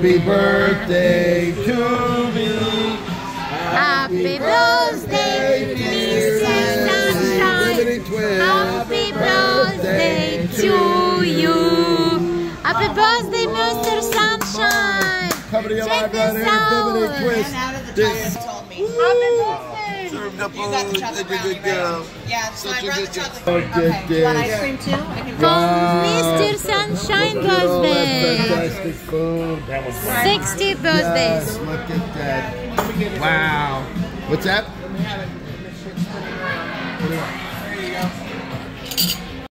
Happy birthday to me. Happy birthday, Mr. Sunshine. Happy birthday to you. Happy birthday, Mr. Sunshine. Coming to you Check live this out. Liberty Twist. Ran out of the This- chocolate. Happy birthday. Served up You got the all- chocolate such a brownie, good girl. right? Yeah, so Such I a brought good girl. chocolate brownie. good Okay. You want ice cream too? I can Wow. Mr. Sunshine Look at all that birthday. fantastic food. That was 60 birthdays. Yes, look at that. Wow. What's that?